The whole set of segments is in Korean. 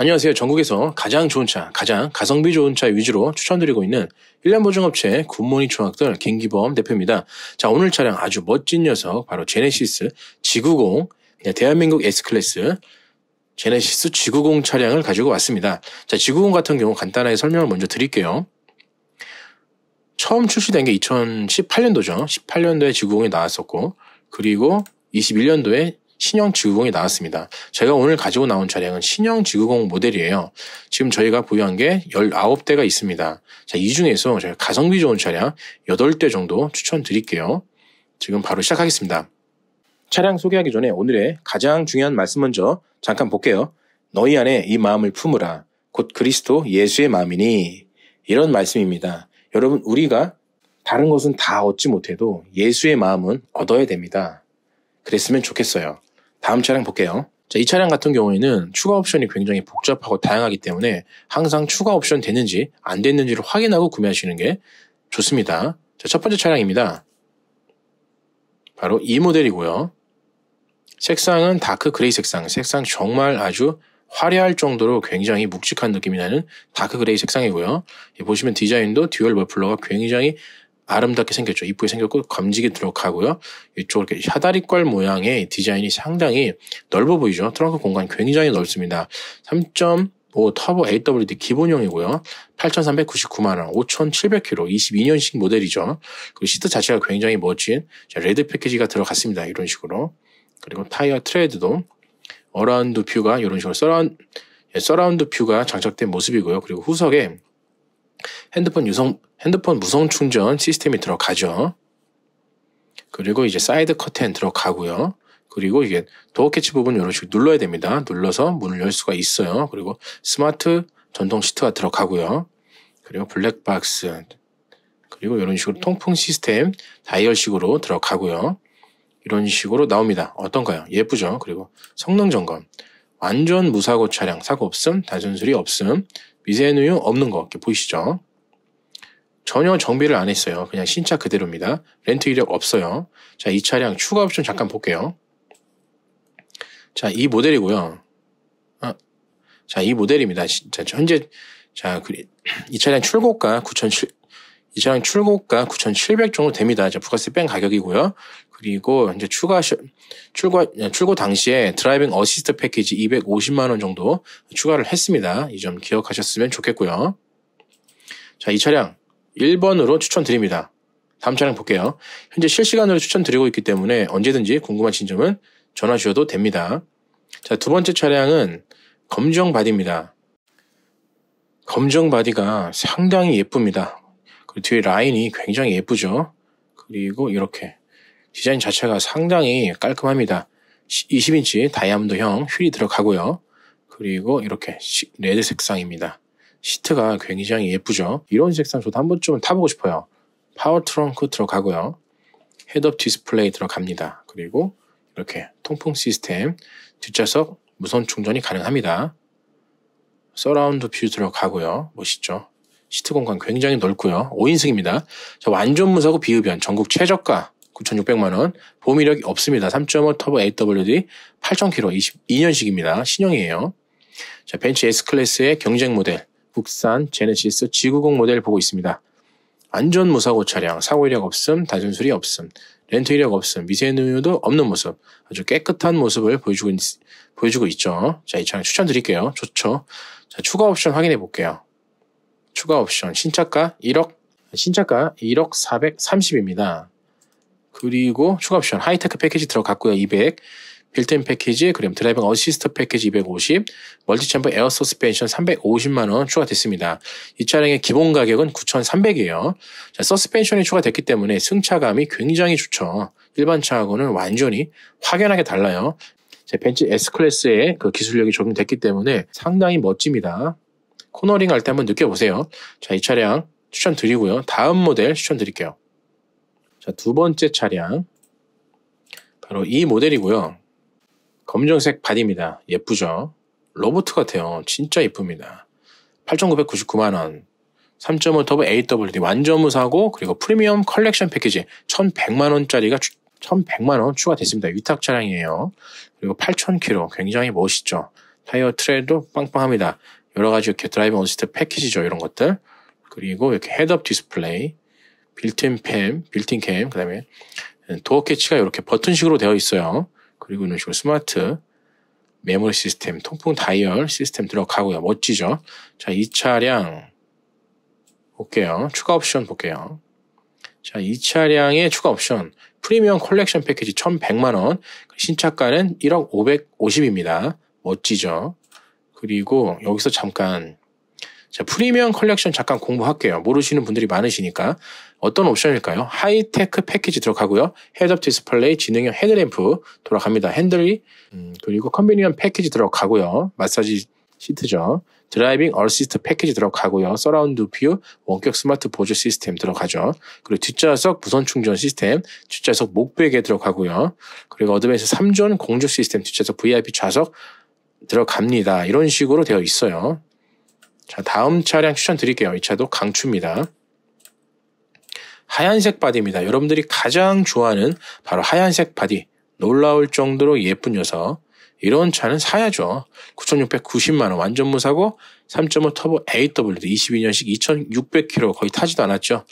안녕하세요. 전국에서 가장 좋은 차, 가장 가성비 좋은 차 위주로 추천드리고 있는 1년 보증업체 굿모닝 총학들 김기범 대표입니다. 자, 오늘 차량 아주 멋진 녀석, 바로 제네시스 G90, 대한민국 S클래스 제네시스 G90 차량을 가지고 왔습니다. 자, G90 같은 경우 간단하게 설명을 먼저 드릴게요. 처음 출시된 게 2018년도죠. 18년도에 G90이 나왔었고, 그리고 21년도에 신형 G90이 나왔습니다. 제가 오늘 가지고 나온 차량은 신형 G90 모델이에요. 지금 저희가 보유한 게 19대가 있습니다. 자, 이 중에서 제가 가성비 좋은 차량 8대 정도 추천드릴게요. 지금 바로 시작하겠습니다. 차량 소개하기 전에 오늘의 가장 중요한 말씀 먼저 잠깐 볼게요. 너희 안에 이 마음을 품으라. 곧 그리스도 예수의 마음이니. 이런 말씀입니다. 여러분, 우리가 다른 것은 다 얻지 못해도 예수의 마음은 얻어야 됩니다. 그랬으면 좋겠어요. 다음 차량 볼게요. 자, 이 차량 같은 경우에는 추가 옵션이 굉장히 복잡하고 다양하기 때문에 항상 추가 옵션 됐는지 안 됐는지를 확인하고 구매하시는 게 좋습니다. 자, 첫 번째 차량입니다. 바로 이 모델이고요. 색상은 dark gray 색상. 색상 정말 아주 화려할 정도로 굉장히 묵직한 느낌이 나는 dark gray 색상이고요. 보시면 디자인도 dual 머플러가 굉장히 아름답게 생겼죠. 이쁘게 생겼고 검지게 들어가고요. 이쪽 이렇게 사다리꼴 모양의 디자인이 상당히 넓어 보이죠. 트렁크 공간이 굉장히 넓습니다. 3.5 터보 AWD 기본형이고요. 8,399만원, 5,700km, 22년식 모델이죠. 그리고 시트 자체가 굉장히 멋진 레드 패키지가 들어갔습니다. 이런 식으로. 그리고 타이어 트레드도 around view가 이런 식으로 surround, surround view가 장착된 모습이고요. 그리고 후석에 핸드폰 유성, 핸드폰 무선 충전 시스템이 들어가죠. 그리고 이제 사이드 커튼 들어가고요. 그리고 이게 door catch 부분 이런 식으로 눌러야 됩니다. 눌러서 문을 열 수가 있어요. 그리고 스마트 전동 시트가 들어가고요. 그리고 블랙박스 그리고 이런 식으로 통풍 시스템 다이얼식으로 들어가고요. 이런 식으로 나옵니다. 어떤가요? 예쁘죠? 그리고 성능 점검. 완전 무사고 차량 사고 없음, 단순 수리 없음, 미세누유 없는 거 이렇게 보이시죠? 전혀 정비를 안 했어요. 그냥 신차 그대로입니다. 렌트 이력 없어요. 자, 이 차량 추가 옵션 잠깐 볼게요. 자, 이 모델이고요. 아, 자, 이 모델입니다. 자, 현재 자, 이 차량 출고가 9,700, 이 차량 출고가 9,700 정도 됩니다. 자, 부가세 뺀 가격이고요. 그리고 이제 추가 출고 출고 당시에 driving assist 패키지 250만 원 정도 추가를 했습니다. 이 점 기억하셨으면 좋겠고요. 자, 이 차량 1번으로 추천드립니다. 다음 차량 볼게요. 현재 실시간으로 추천드리고 있기 때문에 언제든지 궁금하신 점은 전화 주셔도 됩니다. 자, 두 번째 차량은 검정 바디입니다. 검정 바디가 상당히 예쁩니다. 그리고 뒤에 라인이 굉장히 예쁘죠. 그리고 이렇게 디자인 자체가 상당히 깔끔합니다. 20인치 다이아몬드형 휠이 들어가고요. 그리고 이렇게 레드 색상입니다. 시트가 굉장히 예쁘죠. 이런 색상 저도 한 번쯤은 타보고 싶어요. 파워 트렁크 들어가고요. head-up display 들어갑니다. 그리고 이렇게 통풍 시스템 뒷좌석 무선 충전이 가능합니다. surround view 들어가고요. 멋있죠. 시트 공간 굉장히 넓고요. 5인승입니다. 자, 완전 무사고 비흡연 전국 최저가 9,600만 원. 보험 이력이 없습니다. 3.5 터보 AWD 8,000km 22년식입니다. 신형이에요. 자, 벤츠 S클래스의 경쟁 모델 국산 제네시스 G90 모델 보고 있습니다. 완전 무사고 차량, 사고 이력 없음, 단순 수리 없음, 렌트 이력 없음, 미세 누유도 없는 모습, 아주 깨끗한 모습을 보여주고, 있, 보여주고 있죠. 자, 이 차량 추천드릴게요. 좋죠. 자, 추가 옵션 확인해 볼게요. 추가 옵션, 신차가 1억, 신차가 1억 430입니다. 그리고 추가 옵션, 하이테크 패키지 들어갔고요. 200. 빌트인 패키지, 그럼 driving assist 패키지 250, multi-chamber air 서스펜션 350만원 추가됐습니다. 이 차량의 기본 가격은 9,300이에요. 자, 서스펜션이 추가됐기 때문에 승차감이 굉장히 좋죠. 일반 차하고는 완전히 확연하게 달라요. 제 벤츠 S클래스의 그 기술력이 적용됐기 때문에 상당히 멋집니다. 코너링 할 때 한번 느껴보세요. 자, 이 차량 추천드리고요. 다음 모델 추천드릴게요. 자, 두 번째 차량. 바로 이 모델이고요. 검정색 바디입니다. 예쁘죠? 로보트 같아요. 진짜 예쁩니다. 8,999만원. 3.5 터보 AWD 완전 무사고 그리고 프리미엄 컬렉션 패키지 1,100만원짜리가 1,100만원 추가됐습니다. 위탁 차량이에요. 그리고 8,000km 굉장히 멋있죠. 타이어 트레드 빵빵합니다. 여러 가지 이렇게 driving assist 패키지죠. 이런 것들. 그리고 이렇게 head-up display, built-in 팸, built-in cam, 그 다음에 door catch가 이렇게 버튼식으로 되어 있어요. 그리고 이런 식으로 스마트 메모리 시스템, 통풍 다이얼 시스템 들어가고요. 멋지죠? 자, 이 차량 볼게요. 추가 옵션 볼게요. 자, 이 차량의 추가 옵션 프리미엄 컬렉션 패키지 1,100만원, 신차가는 1억 550입니다. 멋지죠? 그리고 여기서 잠깐 자, 프리미엄 컬렉션 잠깐 공부할게요. 모르시는 분들이 많으시니까. 어떤 옵션일까요? 하이테크 패키지 들어가고요. head-up display, 지능형 headlamp 돌아갑니다. 핸들이, 음, 그리고 convenience 패키지 들어가고요. 마사지 시트죠. driving assist 패키지 들어가고요. surround view, 원격 스마트 보조 시스템 들어가죠. 그리고 뒷좌석 무선 충전 시스템, 뒷좌석 목베개 들어가고요. 그리고 advanced 3 zone 공조 시스템, 뒷좌석 VIP 좌석 들어갑니다. 이런 식으로 되어 있어요. 자, 다음 차량 추천드릴게요. 이 차도 강추입니다. 하얀색 바디입니다. 여러분들이 가장 좋아하는 바로 하얀색 바디. 놀라울 정도로 예쁜 녀석. 이런 차는 사야죠. 9,690만원 완전 무사고 3.5 터보 AWD 22년식 2,600km 거의 타지도 않았죠.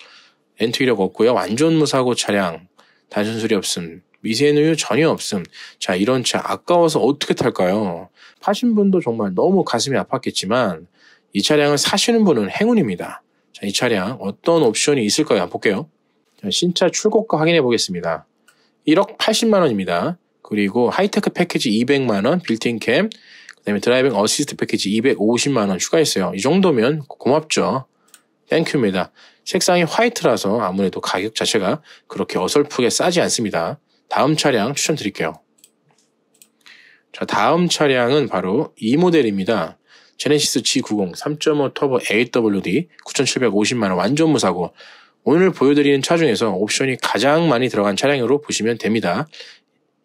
렌트 이력 없고요. 완전 무사고 차량. 단순 수리 없음. 미세누유 전혀 없음. 자, 이런 차 아까워서 어떻게 탈까요? 파신 분도 정말 너무 가슴이 아팠겠지만 이 차량을 사시는 분은 행운입니다. 자, 이 차량 어떤 옵션이 있을까요? 한번 볼게요. 자, 신차 출고가 확인해 보겠습니다. 1억 80만 원입니다. 그리고 하이테크 패키지 200만 원, built-in cam, 그다음에 driving assist 패키지 250만 원 추가했어요. 이 정도면 고맙죠. thank you입니다. 색상이 화이트라서 아무래도 가격 자체가 그렇게 어설프게 싸지 않습니다. 다음 차량 추천드릴게요. 자, 다음 차량은 바로 이 모델입니다. 제네시스 G90 3.5 터보 AWD 9,750만원 완전 무사고 오늘 보여드리는 차 중에서 옵션이 가장 많이 들어간 차량으로 보시면 됩니다.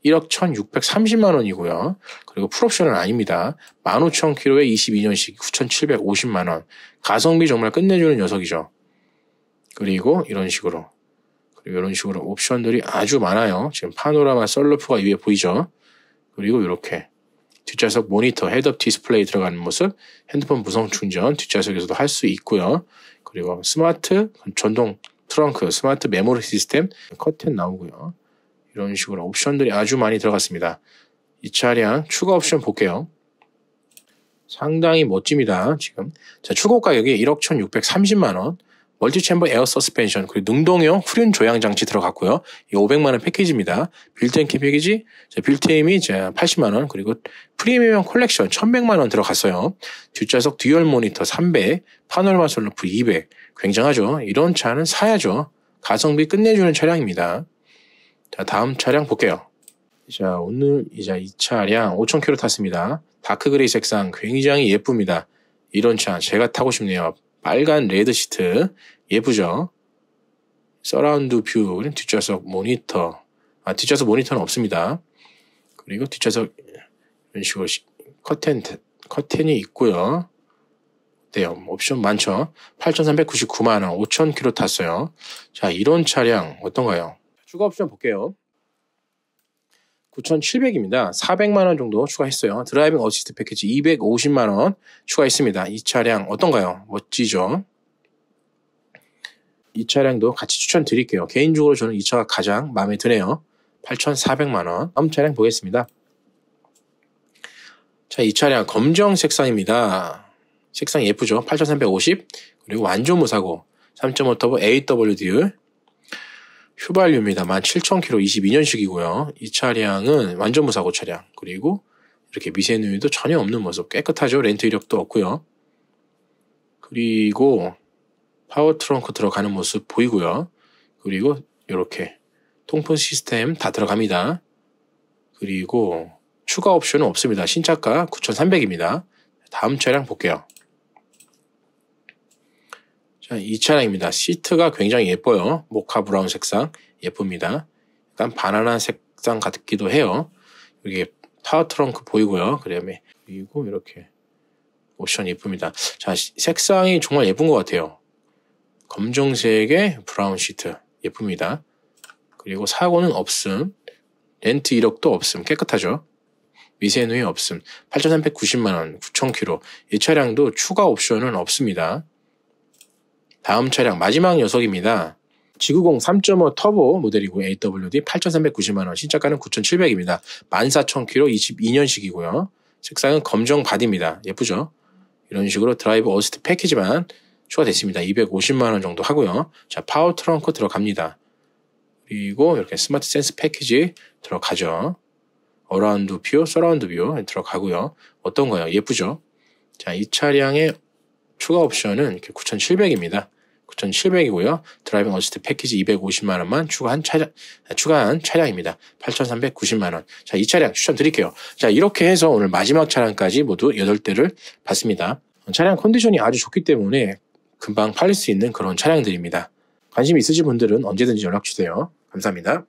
1억 1,630만 원이고요. 그리고 풀옵션은 아닙니다. 15,000km에 22년식 9,750만 원. 가성비 정말 끝내주는 녀석이죠. 그리고 이런 식으로. 그리고 이런 식으로 옵션들이 아주 많아요. 지금 파노라마 썰루프가 위에 보이죠. 그리고 이렇게 뒷좌석 모니터, 헤드업 디스플레이 들어가는 모습, 핸드폰 무선 충전 뒷좌석에서도 할 수 있고요. 그리고 스마트 전동 트렁크, 스마트 메모리 시스템, 커튼 나오고요. 이런 식으로 옵션들이 아주 많이 들어갔습니다. 이 차량 추가 옵션 볼게요. 상당히 멋집니다. 지금 자 출고 가격이 1억 1,630만 원. multi chamber air 서스펜션 그리고 능동형 후륜 조향 장치 들어갔고요. 이 500만 원 패키지입니다. built-in cam 패키지 built-in이 이제 80만 원 그리고 프리미엄 콜렉션 1,100만 원 들어갔어요. 뒷좌석 듀얼 모니터 300, 파노라마 선루프 200 굉장하죠. 이런 차는 사야죠. 가성비 끝내주는 차량입니다. 자 다음 차량 볼게요. 자 오늘 이제 이 차량 5,000km 탔습니다. dark gray 색상 굉장히 예쁩니다. 이런 차 제가 타고 싶네요. 빨간 red 시트 예쁘죠? surround view 뒷좌석 모니터 아 뒷좌석 모니터는 없습니다. 그리고 뒷좌석 이런 식으로 커튼 커튼이 있고요. 네, 옵션 많죠. 8,399만원, 5,000km 탔어요. 자, 이런 차량 어떤가요? 추가 옵션 볼게요. 9,700입니다. 400만 원 정도 추가했어요. driving assist 패키지 250만 원 추가했습니다. 이 차량 어떤가요? 멋지죠? 이 차량도 같이 추천드릴게요. 개인적으로 저는 이 차가 가장 마음에 드네요. 8,400만 원. 다음 차량 보겠습니다. 자, 이 차량 검정 색상입니다. 색상 예쁘죠? 8,350. 그리고 완전 무사고 3.5 터보 AWD 휘발유입니다. 17,000km 22년식이고요. 이 차량은 완전 무사고 차량. 그리고 이렇게 미세누유도 전혀 없는 모습. 깨끗하죠. 렌트 이력도 없고요. 그리고 파워 트렁크 들어가는 모습 보이고요. 그리고 이렇게 통풍 시스템 다 들어갑니다. 그리고 추가 옵션은 없습니다. 신차가 9,300입니다. 다음 차량 볼게요. 이 차량입니다. 시트가 굉장히 예뻐요. mocha brown 색상 예쁩니다. 약간 바나나 색상 같기도 해요. 여기 파워 트렁크 보이고요. 그다음에 그리고 이렇게 옵션 예쁩니다. 자 색상이 정말 예쁜 것 같아요. 검정색의 brown 시트 예쁩니다. 그리고 사고는 없음, 렌트 이력도 없음 깨끗하죠. 미세 누유 없음. 8,390만원, 9,000km. 이 차량도 추가 옵션은 없습니다. 다음 차량 마지막 녀석입니다. G90 3.5 터보 모델이고 AWD 8,390만원, 신차가는 9,700입니다. 14,000km 22년식이고요. 색상은 검정 바디입니다. 예쁘죠? 이런 식으로 drive assist 패키지만 추가됐습니다. 250만원 정도 하고요. 자, 파워 트렁크 들어갑니다. 그리고 이렇게 smart sense 패키지 들어가죠. around view, surround view 들어가고요. 어떤 거예요? 예쁘죠? 자, 이 차량의 추가 옵션은 이렇게 9,700입니다. 9,700이고요. driving assist 패키지 250만 원만 추가한 차량, 추가한 차량입니다. 8,390만 원. 자, 이 차량 추천드릴게요. 자, 이렇게 해서 오늘 마지막 차량까지 모두 8대를 봤습니다. 차량 컨디션이 아주 좋기 때문에 금방 팔릴 수 있는 그런 차량들입니다. 관심 있으신 분들은 언제든지 연락 주세요. 감사합니다.